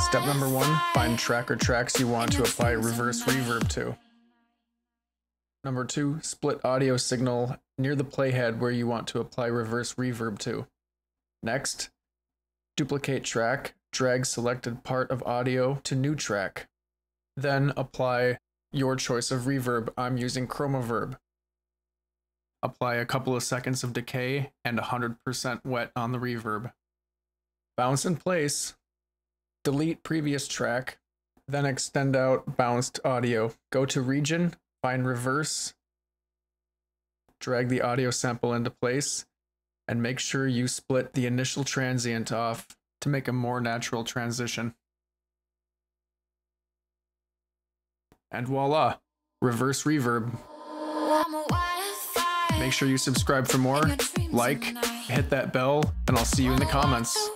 Step number one, find track or tracks you want to apply reverse reverb to. Number two, split audio signal near the playhead where you want to apply reverse reverb to. Next, duplicate track, drag selected part of audio to new track. Then apply your choice of reverb. I'm using Chromaverb. Apply a couple of seconds of decay and 100% wet on the reverb. Bounce in place. Delete previous track. Then extend out bounced audio. Go to region, find reverse, drag the audio sample into place, and make sure you split the initial transient off to make a more natural transition. And voila, reverse reverb. Make sure you subscribe for more, like, hit that bell, and I'll see you in the comments.